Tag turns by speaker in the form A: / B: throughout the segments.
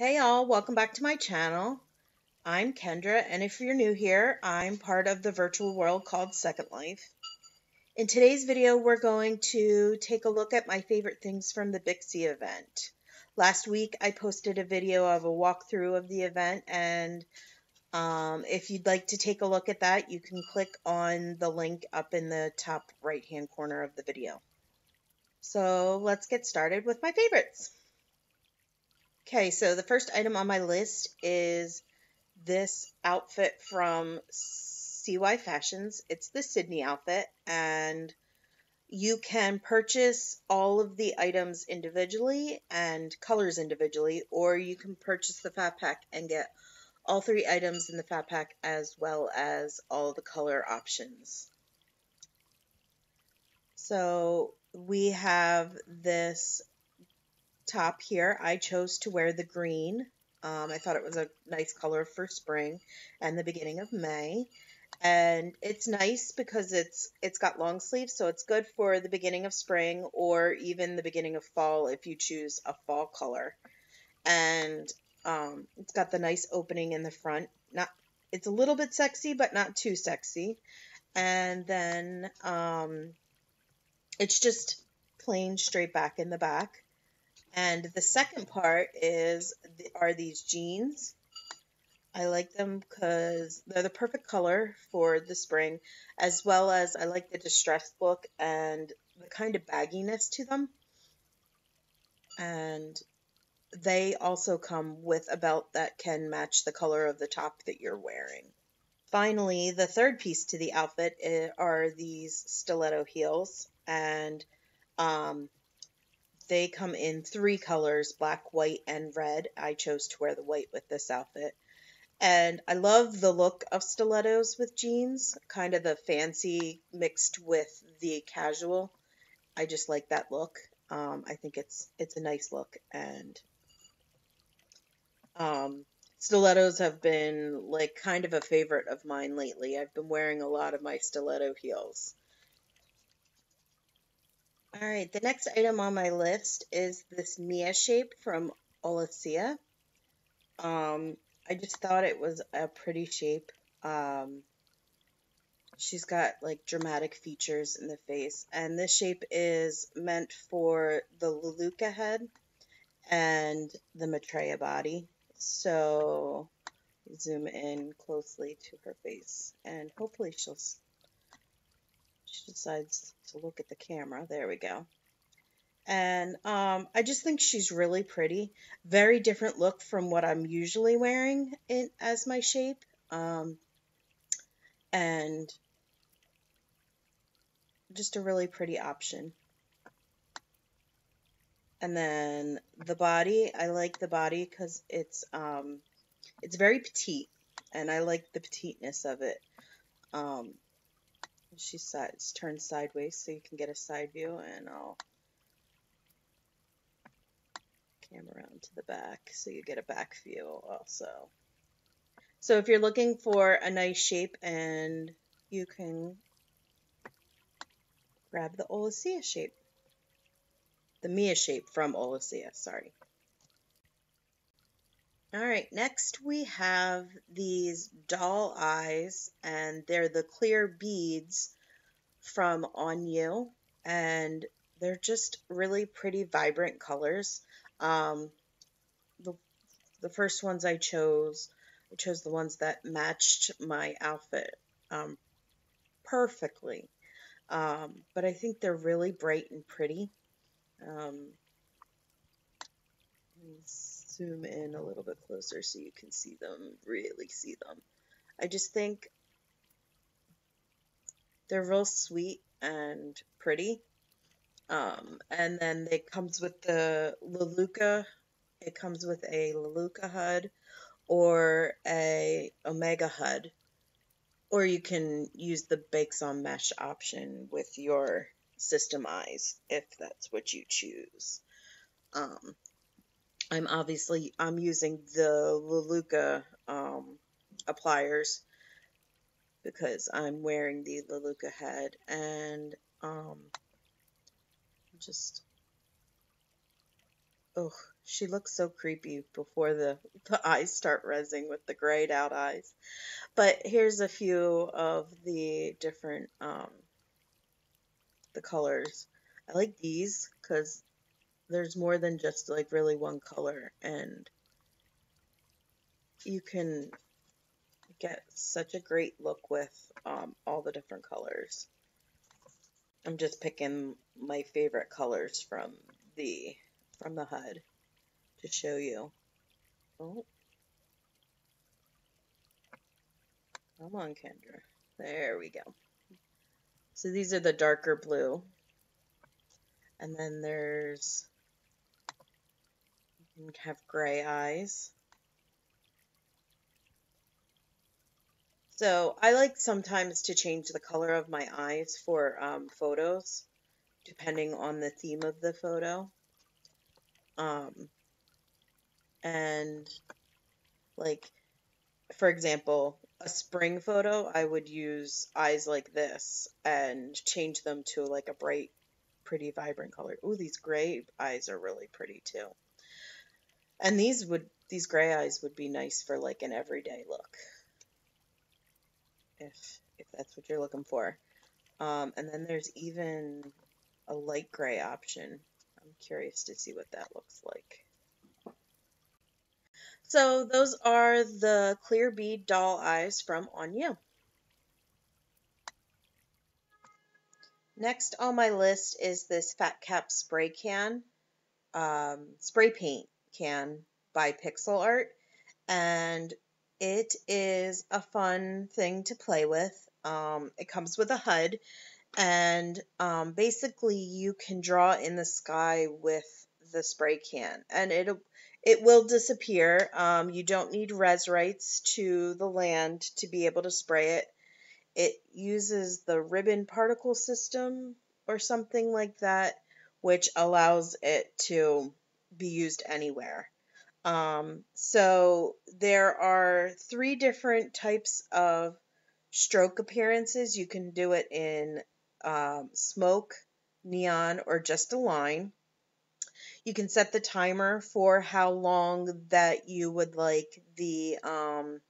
A: Hey y'all, welcome back to my channel. I'm Kendra, and if you're new here, I'm part of the virtual world called Second Life. In today's video, we're going to take a look at my favorite things from the Bixie event. Last week, I posted a video of a walkthrough of the event, and um, if you'd like to take a look at that, you can click on the link up in the top right-hand corner of the video. So let's get started with my favorites. Okay, so the first item on my list is this outfit from CY Fashions. It's the Sidney outfit, and you can purchase all of the items individually and colors individually, or you can purchase the fat pack and get all three items in the fat pack as well as all the color options. So we have this top here, I chose to wear the green. Um, I thought it was a nice color for spring and the beginning of May. And it's nice because it's it's got long sleeves, so it's good for the beginning of spring or even the beginning of fall if you choose a fall color. And um, it's got the nice opening in the front. Not it's a little bit sexy, but not too sexy. And then um, it's just plain straight back in the back. And the second part is are these jeans. I like them because they're the perfect color for the spring, as well as I like the distressed look and the kind of bagginess to them. And they also come with a belt that can match the color of the top that you're wearing. Finally, the third piece to the outfit eh, are these stiletto heels, and um, they come in three colors black, white, and red. I chose to wear the white with this outfit. And I love the look of stilettos with jeans, kind of the fancy mixed with the casual. I just like that look. Um, I think it's it's a nice look, and um, stilettos have been like kind of a favorite of mine lately. I've been wearing a lot of my stiletto heels. All right, the next item on my list is this Mia shape from Olicia. Um, I just thought it was a pretty shape. Um, she's got like dramatic features in the face, and this shape is meant for the Lelutka head and the Maitreya body. So zoom in closely to her face, and hopefully she'll she decides to look at the camera. There we go. And um, I just think she's really pretty. Very different look from what I'm usually wearing in as my shape. Um, and just a really pretty option. And then the body, I like the body because it's um, it's very petite, and I like the petiteness of it. Um, she's turned sideways so you can get a side view and I'll cam around to the back so you get a back view also. So if you're looking for a nice shape and you can grab the Olicia shape. The Mia shape from Olicia, sorry. All right, next we have these doll eyes, and they're the clear beads from ONYOU, and they're just really pretty, vibrant colors. Um, the, the first ones I chose, I chose the ones that matched my outfit um, perfectly. Um, but I think they're really bright and pretty. Um, zoom in a little bit closer so you can see them, really see them. I just think they're real sweet and pretty. Um, and then it comes with the Lelutka. It comes with a Lelutka HUD or a Omega HUD. Or you can use the Bakes on Mesh option with your system eyes if that's what you choose. Um, I'm obviously I'm using the Lelutka um, appliers because I'm wearing the Lelutka head and um, just oh She looks so creepy before the, the eyes start rezzing with the grayed out eyes. But here's a few of the different um, the colors. I like these because there's more than just like really one color and you can get such a great look with um, all the different colors. I'm just picking my favorite colors from the from the HUD to show you. Oh. Come on, Kendra. There we go. So these are the darker blue. And then there's, have gray eyes. So I like sometimes to change the color of my eyes for um, photos, depending on the theme of the photo. Um, and like, for example, a spring photo, I would use eyes like this and change them to like a bright, pretty, vibrant color. Ooh, these gray eyes are really pretty too. And these would, these gray eyes would be nice for like an everyday look if if that's what you're looking for. Um, and then there's even a light gray option. I'm curious to see what that looks like. So those are the clear bead doll eyes from ONYOU. Next on my list is this Fat Cap spray can, um, spray paint can by Pixel Art. And it is a fun thing to play with. Um, it comes with a HUD, and um, basically you can draw in the sky with the spray can, and it it will disappear. Um, you don't need rez rights to the land to be able to spray it. It uses the ribbon particle system or something like that, which allows it to be used anywhere. Um, so there are three different types of stroke appearances. You can do it in um, smoke, neon, or just a line. You can set the timer for how long that you would like the um,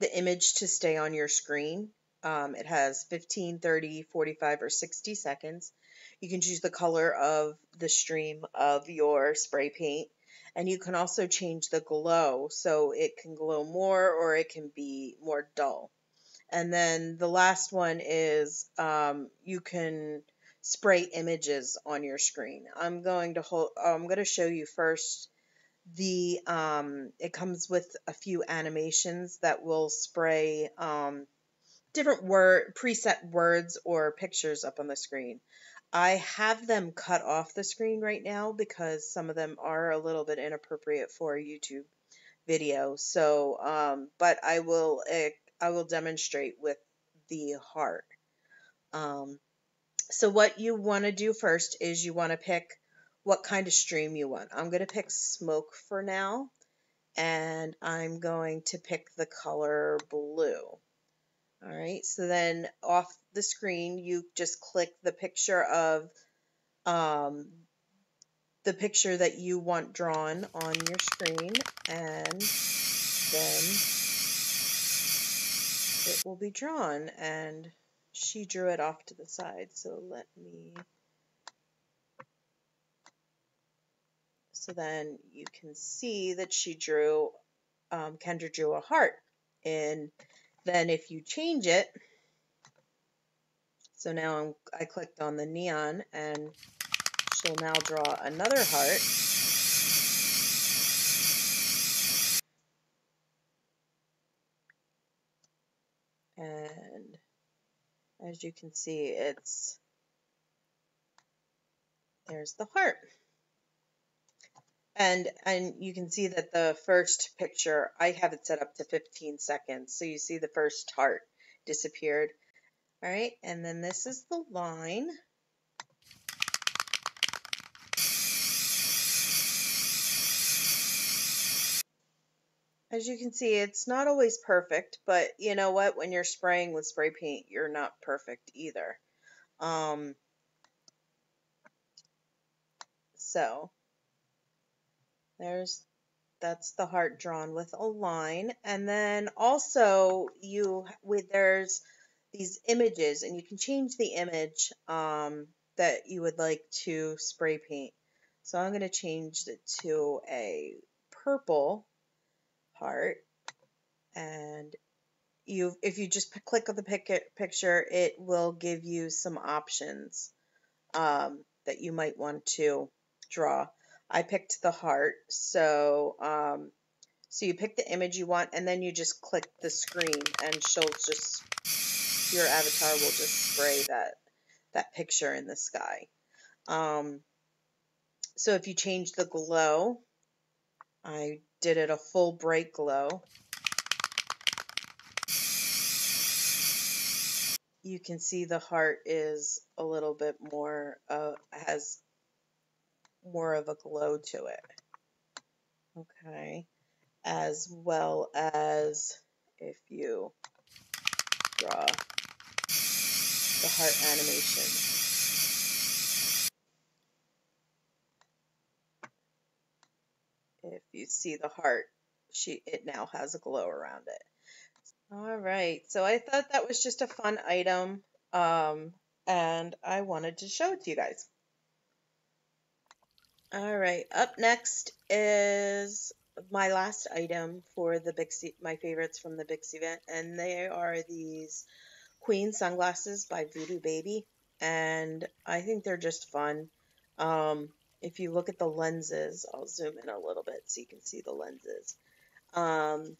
A: the image to stay on your screen. Um, it has 15, 30, 45, or 60 seconds. You can choose the color of the stream of your spray paint and you can also change the glow so it can glow more or it can be more dull. And then the last one is um, you can spray images on your screen. I'm going to hold, I'm going to show you first the um, it comes with a few animations that will spray um, different word preset words or pictures up on the screen. I have them cut off the screen right now because some of them are a little bit inappropriate for YouTube video. So, um, but I will uh, I will demonstrate with the heart. Um, so what you want to do first is you want to pick what kind of stream you want. I'm going to pick smoke for now, and I'm going to pick the color blue. All right, so then off the screen, you just click the picture of um, the picture that you want drawn on your screen, and then it will be drawn. And she drew it off to the side, so let me. So then you can see that she drew, um, Kendra drew a heart in then if you change it, so now I'm, I clicked on the neon and she'll now draw another heart. And as you can see, it's, there's the heart. And and you can see that the first picture, I have it set up to 15 seconds. So you see the first heart disappeared. All right, and then this is the line. As you can see, it's not always perfect, but you know what? When you're spraying with spray paint, you're not perfect either. Um, so There's that's the heart drawn with a line. And then also you with there's these images and you can change the image um, that you would like to spray paint. So I'm going to change it to a purple heart and you if you just click on the pic picture it will give you some options um, that you might want to draw. I picked the heart so um, so you pick the image you want and then you just click the screen and she'll just your avatar will just spray that that picture in the sky. Um, so if you change the glow, I did it a full bright glow. You can see the heart is a little bit more, uh, has more of a glow to it. Okay. As well as if you draw the heart animation. If you see the heart, she it now has a glow around it. All right, so I thought that was just a fun item, um, and I wanted to show it to you guys. All right, up next is my last item for the Bixie, my favorites from the Bix event, and they are these Queen sunglasses by VooDooBaby, and I think they're just fun. Um, if you look at the lenses, I'll zoom in a little bit so you can see the lenses. Um,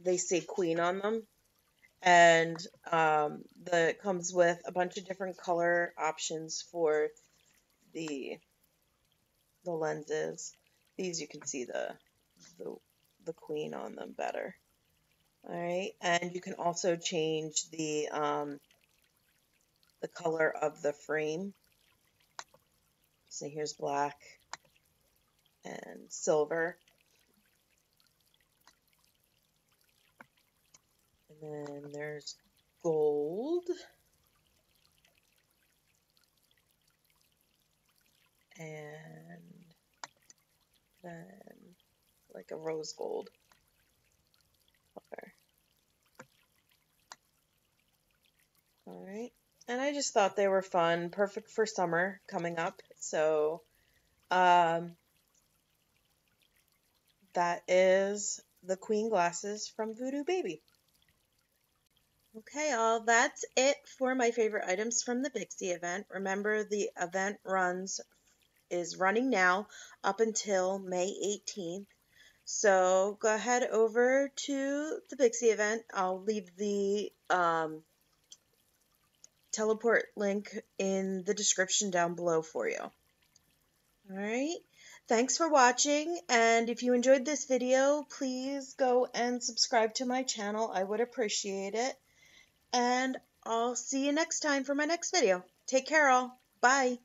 A: they say Queen on them, and um, the comes with a bunch of different color options for the the lenses. These you can see the the the Queen on them better. All right, and you can also change the um, the color of the frame. So here's black and silver. And then there's gold. And then like a rose gold. All right. And I just thought they were fun, perfect for summer coming up. So, um, that is the Queen glasses from VooDooBaby. Okay, all that's it for my favorite items from the Bixie event. Remember, the event runs is running now up until May 18th. So go ahead over to the Bixie event. I'll leave the um, teleport link in the description down below for you. Alright, thanks for watching, and if you enjoyed this video, please go and subscribe to my channel. I would appreciate it. And I'll see you next time for my next video. Take care all. Bye.